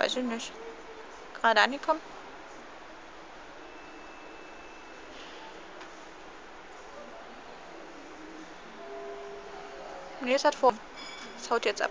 Weiß ich nicht. Gerade angekommen? Nee, es hat vor. Es haut jetzt ab.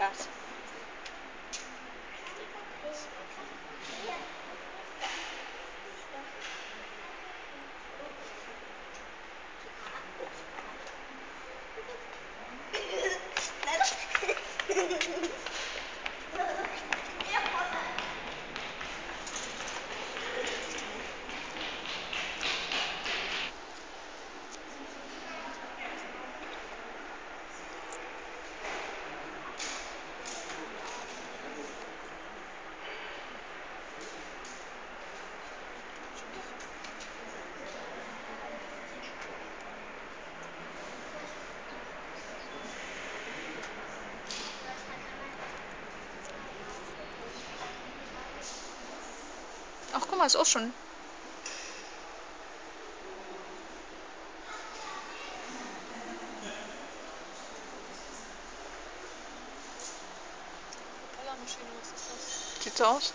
Jetzt Guck mal, ist auch schon. Propellermaschine, was ist das? Sieht so aus.